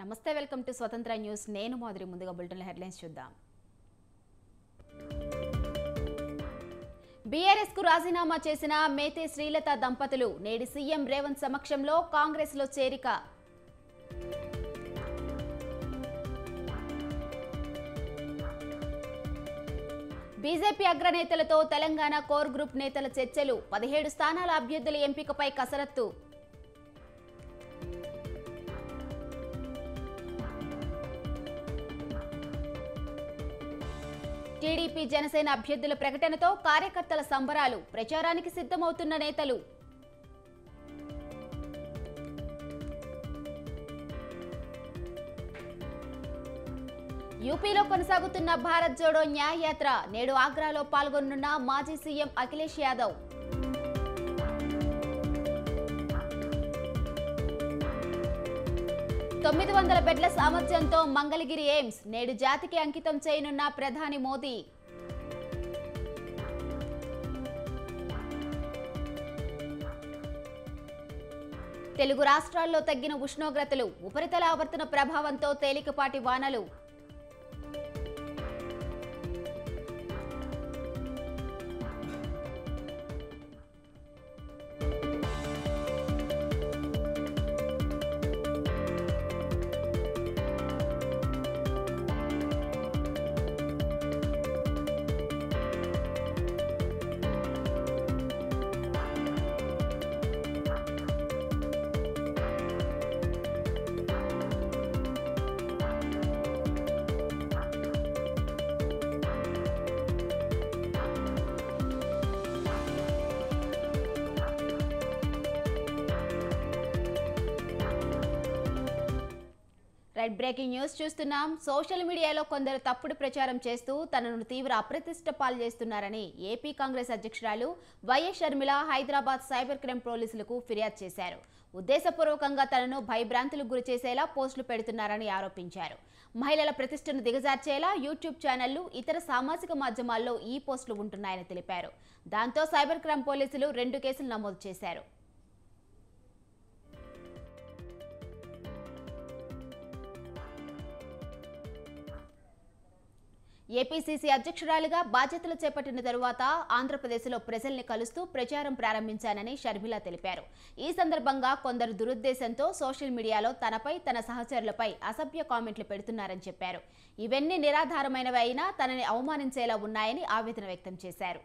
నమస్తే welcome to స్వతంత్ర news. నేను మాదిరి ముందుగా బులెటిన్ హెడ్లైన్స్ చూద్దాం. బీఆర్ఎస్కు రాజీనామా చేసిన మేతే శ్రీలత దంపతులు నేడు సీఎం రేవంత్ సమక్షంలో కాంగ్రెస్లో చేరిక. బీజేపీ అగ్రనేతలతో తెలంగాణ కోర్ గ్రూప్ నేతల చర్చలు. పదిహేడు స్థానాల అభ్యర్థుల ఎంపికపై కసరత్తు. టీడీపీ జనసేన అభ్యర్థుల ప్రకటనతో కార్యకర్తల సంబరాలు ప్రచారానికి సిద్ధమవుతున్న నేతలు. యూపీలో కొనసాగుతున్న భారత్ జోడో న్యాయయాత్ర నేడు ఆగ్రాలో పాల్గొనున్న మాజీ సీఎం అఖిలేష్ యాదవ్. తొమ్మిది వందల బెడ్ల సామర్థ్యంతో మంగళగిరి ఎయిమ్స్ నేడు జాతికి అంకితం చేయనున్న ప్రధాని మోదీ. తెలుగు రాష్ట్రాల్లో తగ్గిన ఉష్ణోగ్రతలు ఉపరితల ఆవర్తన ప్రభావంతో తేలికపాటి వానలు రైట్ బ్రేకింగ్ న్యూస్ చూస్తున్నాం. సోషల్ మీడియాలో కొందరు తప్పుడు ప్రచారం చేస్తూ తనను తీవ్ర అప్రతిష్ట పాలు చేస్తున్నారని ఏపీ కాంగ్రెస్ అధ్యక్షురాలు YS Sharmila Hyderabad cyber crime పోలీసులకు ఫిర్యాదు చేశారు. ఉద్దేశపూర్వకంగా తనను భయభ్రాంతులకు గురి చేసేలా పోస్టులు పెడుతున్నారని ఆరోపించారు. మహిళల ప్రతిష్టను దిగజార్చేలా యూట్యూబ్ ఛానళ్ళు ఇతర సామాజిక మాధ్యమాల్లో ఈ పోస్టులు ఉంటున్నాయని తెలిపారు. దాంతో సైబర్ క్రైమ్ పోలీసులు రెండు కేసులు నమోదు చేశారు. ఏపీసీసీ అధ్యక్షురాలిగా బాధ్యతలు చేపట్టిన తరువాత ఆంధ్రప్రదేశ్లో ప్రజల్ని కలుస్తూ ప్రచారం ప్రారంభించానని షర్మిల తెలిపారు. ఈ సందర్భంగా కొందరు దురుద్దేశంతో సోషల్ మీడియాలో తనపై తన సహచరులపై అసభ్య కామెంట్లు పెడుతున్నారని చెప్పారు. ఇవన్నీ నిరాధారమైనవి అయినా తనని అవమానించేలా ఉన్నాయని ఆవేదన వ్యక్తం చేశారు.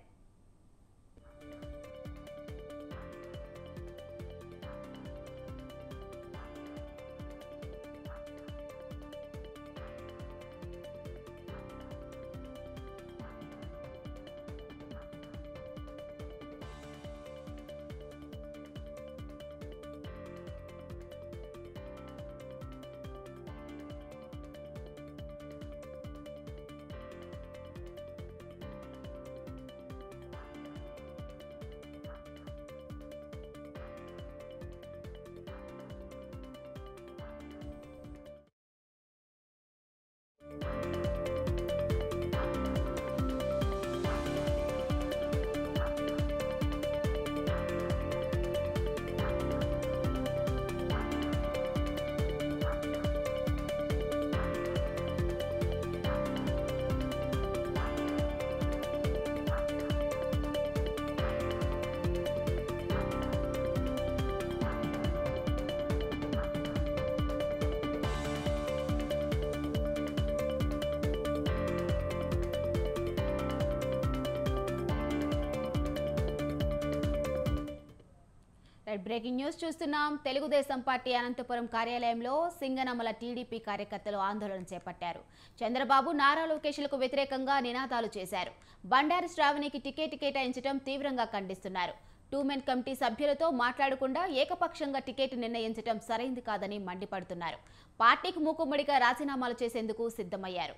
రైట్ బ్రేకింగ్ న్యూస్ చూస్తున్నాం. తెలుగుదేశం పార్టీ అనంతపురం కార్యాలయంలో సింగనమల టీడీపీ కార్యకర్తలు ఆందోళన చేపట్టారు. చంద్రబాబు నారా లోకేష్లకు వ్యతిరేకంగా నినాదాలు చేశారు. బండారు శ్రావణికి టికెట్ కేటాయించడం తీవ్రంగా ఖండిస్తున్నారు. టూ మెన్ కమిటీ సభ్యులతో మాట్లాడకుండా ఏకపక్షంగా టికెట్ నిర్ణయించడం సరైంది కాదని మండిపడుతున్నారు. పార్టీకి మూకుమ్మడిగా రాజీనామాలు చేసేందుకు సిద్ధమయ్యారు.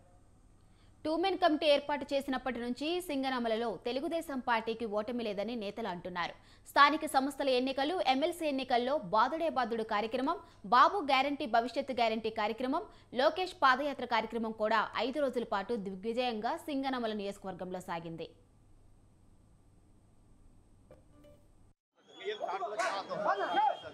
టూ మెన్ కమిటీ ఏర్పాటు చేసినప్పటి నుంచి సింగనమలలో తెలుగుదేశం పార్టీకి ఓటమి లేదని నేతలు అంటున్నారు. స్థానిక సంస్థల ఎన్నికలు ఎమ్మెల్సీ ఎన్నికల్లో బాదుడే బాదుడు కార్యక్రమం బాబు గ్యారంటీ భవిష్యత్తు గ్యారంటీ కార్యక్రమం లోకేష్ పాదయాత్ర కార్యక్రమం కూడా ఐదు రోజుల పాటు దిగ్విజయంగా సింగనమల నియోజకవర్గంలో సాగింది.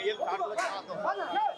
ఏం కాదు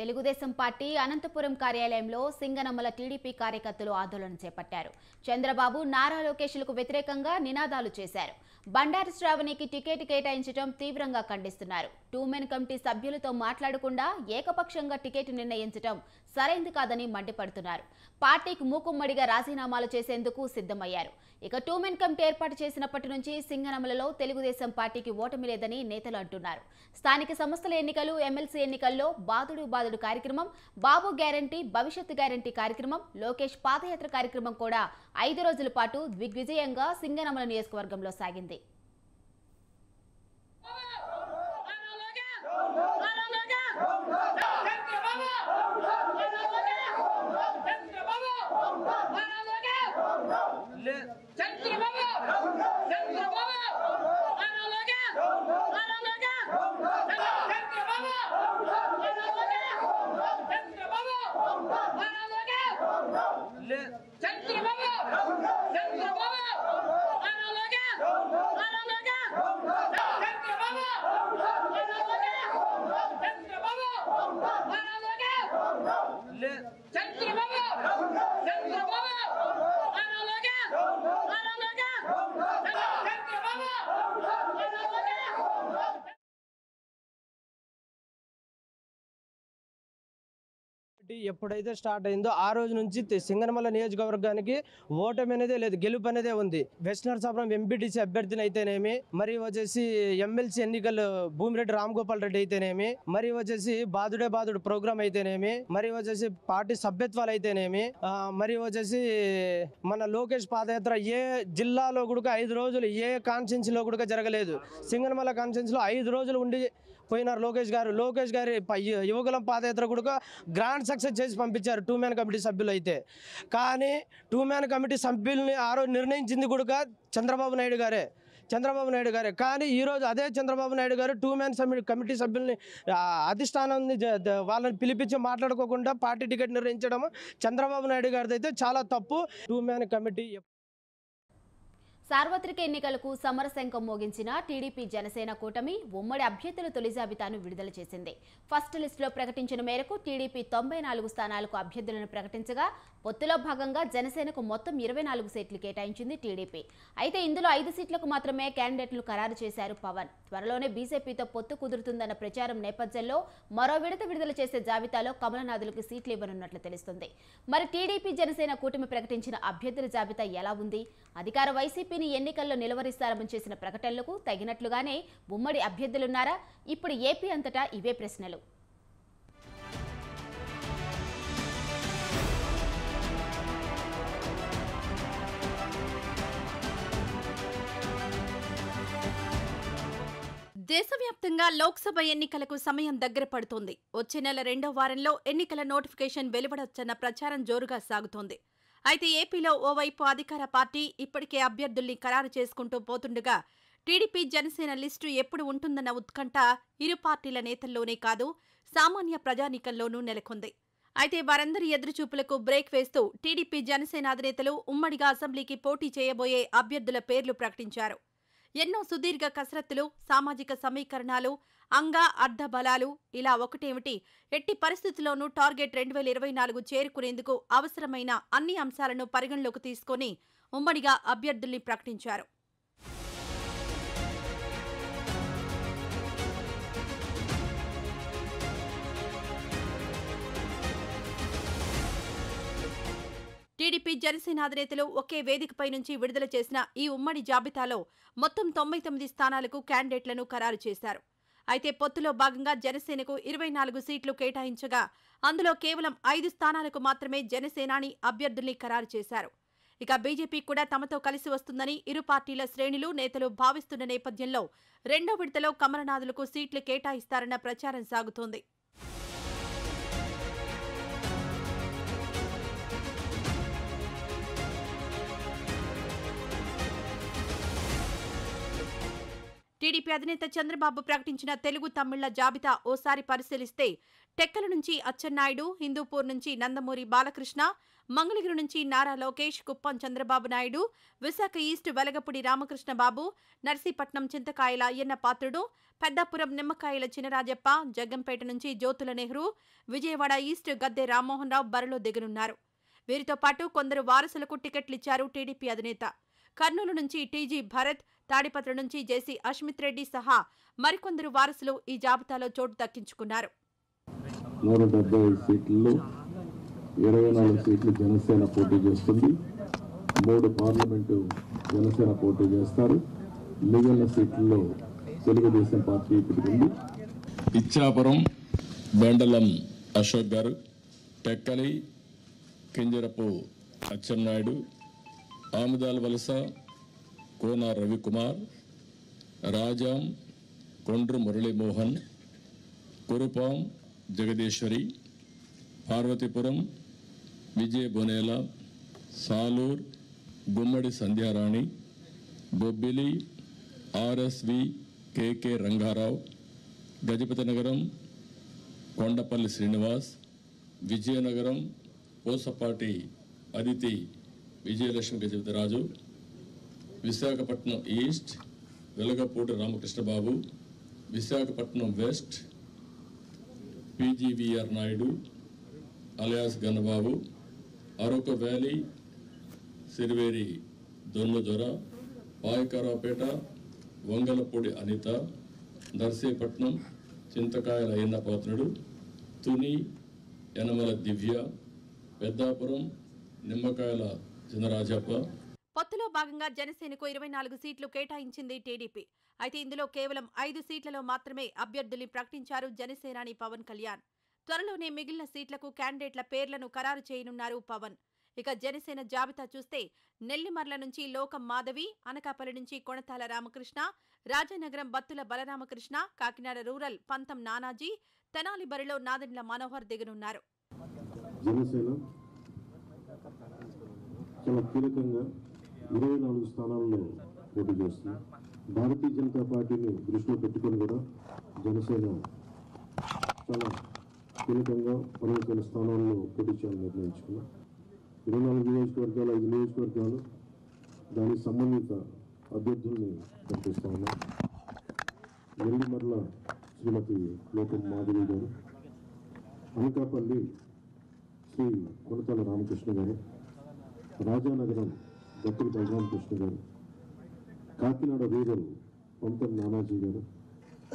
తెలుగుదేశం పార్టీ అనంతపురం కార్యాలయంలో సింగనమ్మల టీడీపీ కార్యకర్తలు ఆందోళన చేపట్టారు. చంద్రబాబు నారా లోకేష్లకు వ్యతిరేకంగా నినాదాలు చేశారు. బండారు శ్రావణికి టికెట్ కేటాయించడం తీవ్రంగా ఖండిస్తున్నారు. టూ మెన్ కమిటీ సభ్యులతో మాట్లాడకుండా ఏకపక్షంగా టికెట్ నిర్ణయించడం సరైంది కాదని మండిపడుతున్నారు. పార్టీకి మూకుమ్మడిగా రాజీనామాలు చేసేందుకు సిద్ధమయ్యారు. ఇక టూ మెన్ కమిటీ ఏర్పాటు చేసినప్పటి నుంచి సింగనమలలో తెలుగుదేశం పార్టీకి ఓటమి లేదని నేతలు అంటున్నారు. స్థానిక సంస్థల ఎన్నికలు ఎమ్మెల్సీ ఎన్నికల్లో బాదుడు బాదుడు కార్యక్రమం బాబు గ్యారంటీ భవిష్యత్తు గ్యారంటీ కార్యక్రమం లోకేష్ పాదయాత్ర కార్యక్రమం కూడా ఐదు రోజుల పాటు దిగ్విజయంగా సింగనమల నియోజకవర్గంలో సాగింది. పార్టీ ఎప్పుడైతే స్టార్ట్ అయిందో ఆ రోజు నుంచి తి- సింగనమల నియోజకవర్గానికి ఓటమి అనేదే లేదు గెలుపు అనేదే ఉంది. వెస్ట్ నరసాపురం ఎంపీటీసీ అభ్యర్థిని అయితేనేమి మరి వచ్చేసి ఎమ్మెల్సీ ఎన్నికలు భూమిరెడ్డి రామ్ గోపాల్ రెడ్డి అయితేనేమి మరి వచ్చేసి బాదుడే బాదుడు ప్రోగ్రామ్ అయితేనేమి మరి వచ్చేసి పార్టీ సభ్యత్వాలు అయితేనేమి మరి వచ్చేసి మన లోకేష్ పాదయాత్ర ఏ జిల్లాలో కూడా ఐదు రోజులు ఏ కాన్స్టిట్యున్సీలో లో కూడా జరగలేదు. సింగనమల కాన్స్టిట్యున్సీలో ఐదు రోజులు ఉండి పోయినారు లోకేష్ గారు. లోకేష్ గారి యువకులం పాదయాత్ర కూడా గ్రాండ్ సక్సెస్ చేసి పంపించారు టూ మ్యాన్ కమిటీ సభ్యులు అయితే. కానీ టూ మ్యాన్ కమిటీ సభ్యుల్ని ఆ రోజు నిర్ణయించింది కూడా చంద్రబాబు నాయుడు గారే. చంద్రబాబు నాయుడు గారే. కానీ ఈరోజు అదే చంద్రబాబు నాయుడు గారు టూ మ్యాన్ సమ్మి కమిటీ సభ్యుల్ని అధిష్టానాన్ని వాళ్ళని పిలిపించి మాట్లాడుకోకుండా పార్టీ టికెట్ నిర్ణయించడం చంద్రబాబు నాయుడు గారిది అయితే చాలా తప్పు. టూ మ్యాన్ కమిటీ సార్వత్రిక ఎన్నికలకు సమరశంఖం మోగించిన టీడీపీ జనసేన కూటమి ఉమ్మడి అభ్యర్థుల తొలి జాబితాను విడుదల చేసింది. ఫస్ట్ లిస్టులో ప్రకటించిన మేరకు టీడీపీ తొంభై నాలుగు స్థానాలకు అభ్యర్థులను ప్రకటించగా పొత్తులో భాగంగా జనసేనకు మొత్తం ఇరవై నాలుగు సీట్లు కేటాయించింది టీడీపీ. అయితే ఇందులో ఐదు సీట్లకు మాత్రమే క్యాండిడేట్లు ఖరారు చేశారు పవన్. త్వరలోనే బీజేపీతో పొత్తు కుదురుతుందన్న ప్రచారం నేపథ్యంలో మరో విడత విడుదల చేసే జాబితాలో కమలనాథులకు సీట్లు ఇవ్వనున్నట్లు తెలుస్తుంది. మరి టీడీపీ జనసేన కూటమి ప్రకటించిన అభ్యర్థుల జాబితా ఎలా ఉంది? అధికార వైసీపీని ఎన్నికల్లో నిలవరిస్తారని చేసిన ప్రకటనలకు తగినట్లుగానే ఉమ్మడి అభ్యర్థులున్నారా? ఇప్పుడు ఏపీ అంతటా ఇవే ప్రశ్నలు. దేశవ్యాప్తంగా లోక్సభ ఎన్నికలకు సమయం దగ్గర పడుతోంది. వచ్చే నెల రెండో వారంలో ఎన్నికల నోటిఫికేషన్ వెలువడొచ్చన్న ప్రచారం జోరుగా సాగుతోంది. అయితే ఏపీలో ఓవైపు అధికార పార్టీ ఇప్పటికే అభ్యర్థుల్ని ఖరారు చేసుకుంటూ పోతుండగా టీడీపీ జనసేన లిస్టు ఎప్పుడు ఉంటుందన్న ఉత్కంఠ ఇరు పార్టీల నేతల్లోనే కాదు సామాన్య ప్రజానీకంలోనూ నెలకొంది. అయితే వారందరి ఎదురుచూపులకు బ్రేక్ వేస్తూ టీడీపీ జనసేన అధినేతలు ఉమ్మడిగా అసెంబ్లీకి పోటీ చేయబోయే అభ్యర్థుల పేర్లు ప్రకటించారు. ఎన్నో సుదీర్ఘ కసరత్తులు సామాజిక సమీకరణాలు అంగ అర్ధ బలాలు ఇలా ఒకటేమిటి? ఎట్టి పరిస్థితుల్లోనూ టార్గెట్ రెండు వేల ఇరవై నాలుగు చేరుకునేందుకు అవసరమైన అన్ని అంశాలను పరిగణలోకి తీసుకుని ఉమ్మడిగా అభ్యర్థుల్ని ప్రకటించారు. టీడీపీ జనసేన అధినేతలు ఒకే వేదికపై నుంచి విడుదల చేసిన ఈ ఉమ్మడి జాబితాలో మొత్తం తొంభై తొమ్మిది స్థానాలకు క్యాండిడేట్లను ఖరారు చేశారు. అయితే పొత్తులో భాగంగా జనసేనకు ఇరవై నాలుగు సీట్లు కేటాయించగా అందులో కేవలం ఐదు స్థానాలకు మాత్రమే జనసేనాని అభ్యర్థుల్ని ఖరారు చేశారు. ఇక బీజేపీ కూడా తమతో కలిసి వస్తుందని ఇరు పార్టీల శ్రేణులు నేతలు భావిస్తున్న నేపథ్యంలో రెండో విడతలో కమలనాథులకు సీట్లు కేటాయిస్తారన్న ప్రచారం సాగుతోంది. టీడీపీ అధినేత చంద్రబాబు ప్రకటించిన తెలుగు తమిళ్ళ జాబితా ఓసారి పరిశీలిస్తే టెక్కల నుంచి అచ్చెన్నాయుడు హిందూపూర్ నుంచి నందమూరి బాలకృష్ణ మంగళగిరి నుంచి నారా లోకేష్ కుప్పం చంద్రబాబు నాయుడు విశాఖ ఈస్ట్ వెలగపూడి రామకృష్ణ బాబు నర్సీపట్నం చింతకాయల అయ్యన్న పాత్రుడు పెద్దాపురం నిమ్మకాయల చినరాజప్ప జగ్గంపేట నుంచి జ్యోతుల నెహ్రూ విజయవాడ ఈస్ట్ గద్దె రామ్మోహన్ రావు బరిలో దిగనున్నారు. వీరితో పాటు కొందరు వారసులకు టికెట్లిచ్చారు టీడీపీ అధినేత. కర్నూలు నుంచి టీజీ భరత్ తాడిపత్రి నుంచి జేసీ అష్మిత్ రెడ్డి సహా మరికొందరు వారసులు ఈ జాబితాలో చోటు దక్కించుకున్నారు. నూట డెబ్బై ఐదు సీట్లలో ఇరవై నాలుగు సీట్లు జనసేన పోటీ చేస్తుంది. మూడు పార్లమెంటు జనసేన పోటీ చేస్తారు. మిగిలిన సీట్లలో Telugu Desam party ఇప్పటికుంది Ichchapuram Bendalam Ashok garu Tekkali Kinjarapu Atchannaidu Amudala Valasa Kona Ravikumar Rajam Kondru Muralimohan Kurupam Jagadeeswari Parvathipuram Vijaya Bonela Salur Gummadi Sandhyarani Bobbili RSV KK Rangarao Gajapathi Nagaram Kondapalli Srinivas Vizianagaram Pusapati Aditi Vijayalakshmi Gajapathiraju Visakhapatnam east Velagapudi Ramakrishnababu Visakhapatnam west PGVR Naidu alias Gannababu Araku valley Siriveri Donnadora Payakaraopeta Vangalapudi Anitha Narsipatnam Chintakayala Ayyannapatrudu Tuni Yanamala Divya Peddapuram Nimmakayala పొత్తులో భాగంగా జనసేనకు ఇరవై నాలుగు సీట్లు కేటాయించింది TDP. అయితే ఇందులో కేవలం ఐదు సీట్లలో మాత్రమే అభ్యర్థుల్ని ప్రకటించారు జనసేనాని పవన్ కళ్యాణ్. త్వరలోనే మిగిలిన సీట్లకు క్యాండిడేట్ల పేర్లను ఖరారు చేయనున్నారు పవన్. ఇక జనసేన జాబితా చూస్తే నెల్లిమర్ల నుంచి లోకం మాధవి అనకాపల్లి నుంచి కొణతాల రామకృష్ణ రాజానగరం బత్తుల బలరామకృష్ణ కాకినాడ రూరల్ పంతం నానాజీ తెనాలి బరిలో నాదెండ్ల మనోహర్ దిగనున్నారు. జనసేన చాలా కీలకంగా ఇరవై నాలుగు స్థానాల్లో పోటీ చేస్తుంది. భారతీయ జనతా పార్టీని దృష్టిలో పెట్టుకొని కూడా జనసేన చాలా కీలకంగా పదకొండు స్థానాల్లో పోటీ చేయాలని నిర్ణయించుకున్నాం. ఇరవై నాలుగు నియోజకవర్గాలు ఐదు నియోజకవర్గాలు దానికి సంబంధిత అభ్యర్థుల్ని ప్రకటిస్తా ఉన్నాం. నెల్లిమర్ల శ్రీమతి లోకం మాధురి గారు అనకాపల్లి శ్రీ కొనతల రామకృష్ణ గారు రాజానగరం దత్తుల బలరామకృష్ణ గారు కాకినాడ రూరల్ పంతం నానాజీ గారు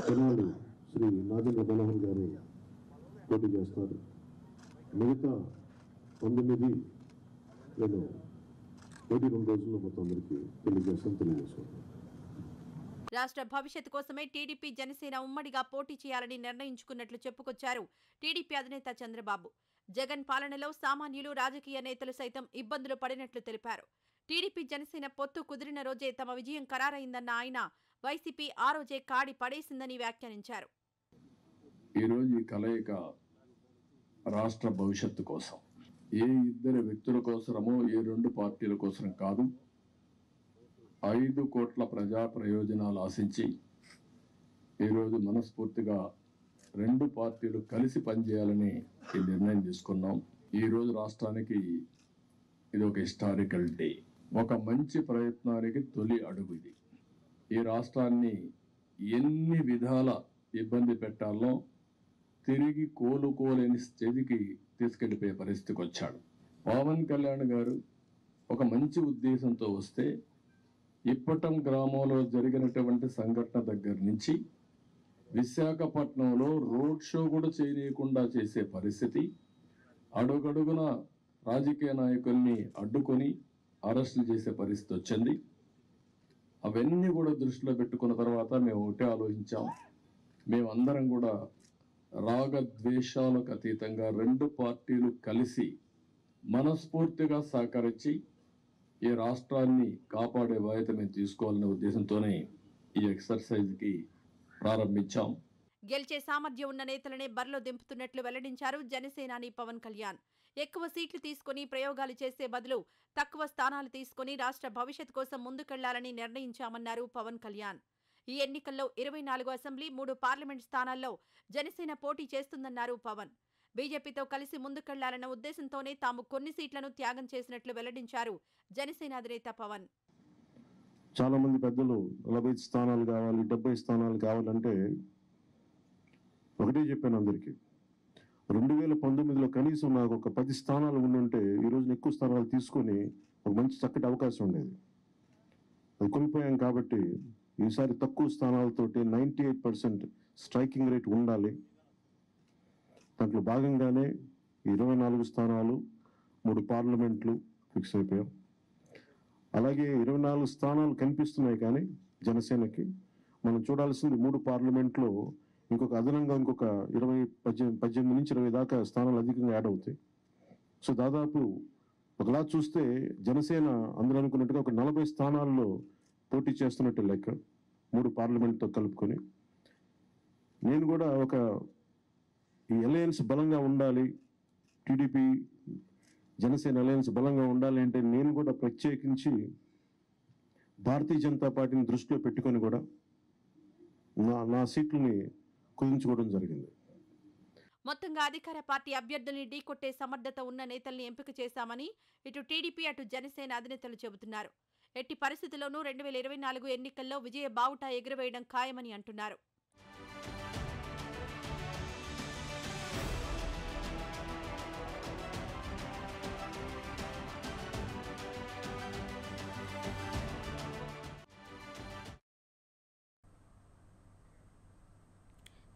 తెనాలి శ్రీ నాగేంద్ర బలహన్ గారు పోటీ చేస్తారు. మిగతా పంతొమ్మిది నేను ఒకటి రెండు రోజుల్లో మొత్తం అందరికీ తెలియజేస్తాను తెలియజేసుకుంటాం రాష్ట్ర భవిష్యత్తు కోసమే టీడీపీ జనసేన ఉమ్మడిగా పోటీ చేయాలని నిర్ణయించుకున్నట్లు చెప్పుకొచ్చారు టీడీపీ అధినేత చంద్రబాబు. జగన్ పాలనలో సామాన్యులు రాజకీయ నేతలు సైతం ఇబ్బందులు పడినట్లు తెలిపారు. టీడీపీ జనసేన పొత్తు కుదిరిన రోజే తమ విజయం ఖరారైందన్న ఆయన వైసీపీ ఆ రోజే కాడి పడేసిందని వ్యాఖ్యానించారు. ఈరోజు ఈ కలయిక రాష్ట్ర భవిష్యత్తు కోసం. ఏ ఇద్దరు వ్యక్తుల కోసమో ఏ రెండు పార్టీల కోసం కాదు. ఐదు కోట్ల ప్రజా ప్రయోజనాలు ఆశించి ఈరోజు మనస్ఫూర్తిగా రెండు పార్టీలు కలిసి పనిచేయాలని ఈ నిర్ణయం తీసుకున్నాం. ఈరోజు రాష్ట్రానికి ఇది ఒక హిస్టారికల్ డే. ఒక మంచి ప్రయత్నానికి తొలి అడుగు ఇది. ఈ రాష్ట్రాన్ని ఎన్ని విధాల ఇబ్బంది పెట్టాలో తిరిగి కోలుకోలేని స్థితికి తీసుకెళ్ళిపోయే పరిస్థితికి వచ్చాడు. పవన్ కళ్యాణ్ గారు ఒక మంచి ఉద్దేశంతో వస్తే ఇప్పటం గ్రామంలో జరిగినటువంటి సంఘటన దగ్గర నుంచి విశాఖపట్నంలో రోడ్ షో కూడా చేయనీయకుండా చేసే పరిస్థితి. అడుగడుగున రాజకీయ నాయకుల్ని అడ్డుకొని అరెస్టులు చేసే పరిస్థితి వచ్చింది. అవన్నీ కూడా దృష్టిలో పెట్టుకున్న తర్వాత మేము ఒకటే ఆలోచించాం. మేమందరం కూడా రాగద్వేషాలకు అతీతంగా రెండు పార్టీలు కలిసి మనస్ఫూర్తిగా సహకరించి ఈ రాష్ట్రాన్ని కాపాడే బాధ్యత మేము తీసుకోవాలనే ఉద్దేశంతోనే ఈ ఎక్సర్సైజ్కి ప్రారంభించాం. గెలిచే సామర్థ్యం ఉన్న నేతలనే బరిలో దింపుతున్నట్లు వెల్లడించారు జనసేనాని పవన్ కళ్యాణ్. ఎక్కువ సీట్లు తీసుకుని ప్రయోగాలు చేసే బదులు తక్కువ స్థానాలు తీసుకుని రాష్ట్ర భవిష్యత్ కోసం ముందుకెళ్ళాలని నిర్ణయించామన్నారు పవన్ కళ్యాణ్. ఈ ఎన్నికల్లో ఇరవై నాలుగు అసెంబ్లీ మూడు పార్లమెంట్ స్థానాల్లో జనసేన పోటీ చేస్తుందన్నారు పవన్. బీజేపీతో కలిసి ముందుకెళ్ళాలన్న ఉద్దేశంతోనే తాము కొన్ని సీట్లను త్యాగం చేసినట్లు వెల్లడించారు జనసేన అధినేత పవన్. చాలా మంది పెద్దలు నలభై స్థానాలు కావాలి డెబ్బై స్థానాలు కావాలంటే ఒకటే చెప్పాను అందరికీ. రెండు వేల పంతొమ్మిదిలో కనీసం నాకు ఒక పది స్థానాలు ఉండుంటే ఈ రోజున ఎక్కువ స్థానాలు తీసుకొని ఒక మంచి చక్కటి అవకాశం ఉండేది. అది కోల్పోయాం కాబట్టి ఈసారి తక్కువ స్థానాలతోటి ninety eight percent striking rate ఉండాలి. దాంట్లో భాగంగానే ఇరవై నాలుగు స్థానాలు మూడు పార్లమెంట్లు ఫిక్స్ అయిపోయాం. అలాగే ఇరవై నాలుగు స్థానాలు కనిపిస్తున్నాయి కానీ జనసేనకి. మనం చూడాల్సింది మూడు పార్లమెంట్లో ఇంకొక అదనంగా ఇంకొక ఇరవై పద్దెనిమిది పద్దెనిమిది నుంచి ఇరవై దాకా స్థానాలు అధికంగా యాడ్ అవుతాయి. సో దాదాపు ఒకలా చూస్తే జనసేన అందరూ అనుకున్నట్టుగా ఒక నలభై స్థానాల్లో పోటీ చేస్తున్నట్టు లెక్క మూడు పార్లమెంట్తో కలుపుకొని. నేను కూడా ఒక ఈ అలయన్స్ బలంగా ఉండాలి టీడీపీ జనసేన అలయన్స్ బలంగా ఉండాలి అంటే నేను కూడా ప్రత్యేకించి భారతీయ జనతా పార్టీని దృష్టిలో పెట్టుకొని కూడా నా నా సీట్లని కుదించుకోవడం జరిగింది. మొత్తంగా అధికార పార్టీ అభ్యర్థుల్ని ఢీకొట్టే సమర్థత ఉన్న నేతల్ని ఎంపిక చేశామని ఇటు టీడీపీ అటు జనసేన అధినేతలు చెబుతున్నారు. ఎట్టి పరిస్థితుల్లోనూ రెండు వేల ఇరవై నాలుగు ఎన్నికల్లో విజయ బావుటా ఎగురవేయడం ఖాయమని అంటున్నారు.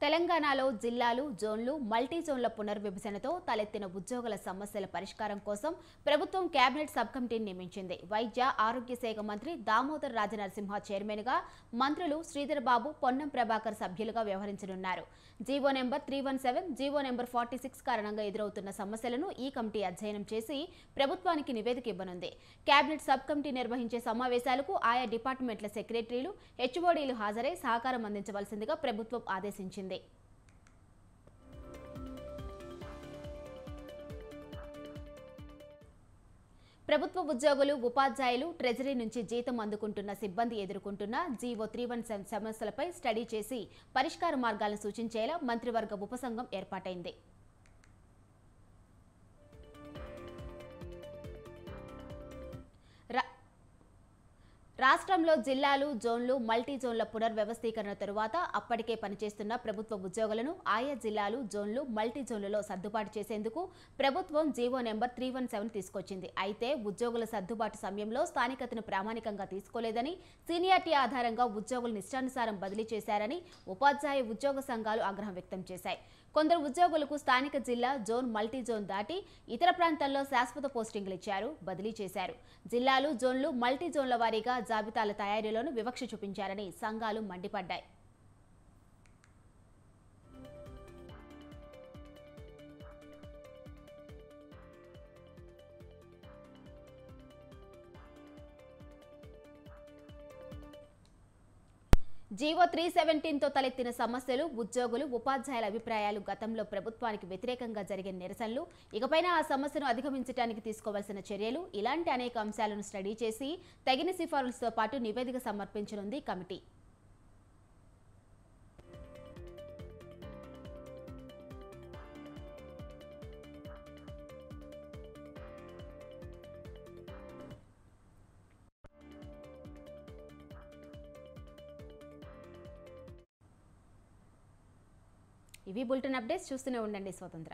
తెలంగాణలో జిల్లాలు జోన్లు మల్టీ జోన్ల పునర్విభజనతో తలెత్తిన ఉద్యోగుల సమస్యల పరిష్కారం కోసం ప్రభుత్వం కేబినెట్ సబ్ కమిటీని నియమించింది. వైద్య ఆరోగ్య శాఖ మంత్రి దామోదర్ రాజనరసింహ చైర్మన్గా మంత్రులు శ్రీధర్ బాబు పొన్నం ప్రభాకర్ సభ్యులుగా వ్యవహరించనున్నారు. GO number three one seven GO number forty six కారణంగా ఎదురవుతున్న సమస్యలను ఈ కమిటీ అధ్యయనం చేసి ప్రభుత్వానికి నివేదిక ఇవ్వనుంది. కేబినెట్ సబ్ కమిటీ నిర్వహించే సమావేశాలకు ఆయా డిపార్ట్మెంట్ల సెక్రటరీలు హెచ్ఓడీలు హాజరై సహకారం అందించవలసిందిగా ప్రభుత్వం ఆదేశించింది. ప్రభుత్వ ఉద్యోగులు ఉపాధ్యాయులు ట్రెజరీ నుంచి జీతం అందుకుంటున్న సిబ్బంది ఎదుర్కొంటున్న జీవో త్రీ వన్ సెవెన్ సమస్యలపై స్టడీ చేసి పరిష్కార మార్గాలను సూచించేలా మంత్రివర్గ ఉపసంఘం ఏర్పాటైంది. రాష్ట్రంలో జిల్లాలు జోన్లు మల్టీ జోన్ల పునర్వ్యవస్థీకరణ తరువాత అప్పటికే పనిచేస్తున్న ప్రభుత్వ ఉద్యోగులను ఆయా జిల్లాలు జోన్లు మల్టీ జోన్లలో సర్దుబాటు చేసేందుకు ప్రభుత్వం GO number three one seven తీసుకొచ్చింది. అయితే ఉద్యోగుల సర్దుబాటు సమయంలో స్థానికతను ప్రామాణికంగా తీసుకోలేదని సీనియారిటీ ఆధారంగా ఉద్యోగులు ఇష్టానుసారం బదిలీ చేశారని ఉపాధ్యాయ ఉద్యోగ సంఘాలు ఆగ్రహం వ్యక్తం చేశాయి. కొందరు ఉద్యోగులకు స్థానిక జిల్లా జోన్ మల్టీ జోన్ దాటి ఇతర ప్రాంతాల్లో శాశ్వత పోస్టింగ్లు ఇచ్చారు బదిలీ చేశారు. జిల్లాలు జోన్లు మల్టీ జోన్ల వారీగా జాబితాల తయారీలోనూ వివక్ష చూపించారని సంఘాలు మండిపడ్డాయి. జీవో త్రీ సెవెంటీన్తో తలెత్తిన సమస్యలు ఉద్యోగులు ఉపాధ్యాయుల అభిప్రాయాలు గతంలో ప్రభుత్వానికి వ్యతిరేకంగా జరిగిన నిరసనలు. ఇకపైన ఆ సమస్యను అధిగమించడానికి తీసుకోవాల్సిన చర్యలు ఇలాంటి అనేక అంశాలను స్టడీ చేసి తగిన సిఫారసులతో పాటు నివేదిక సమర్పించనుంది కమిటీ. ఇవి బులెటిన్ అప్డేట్స్ చూస్తూనే ఉండండి స్వతంత్ర.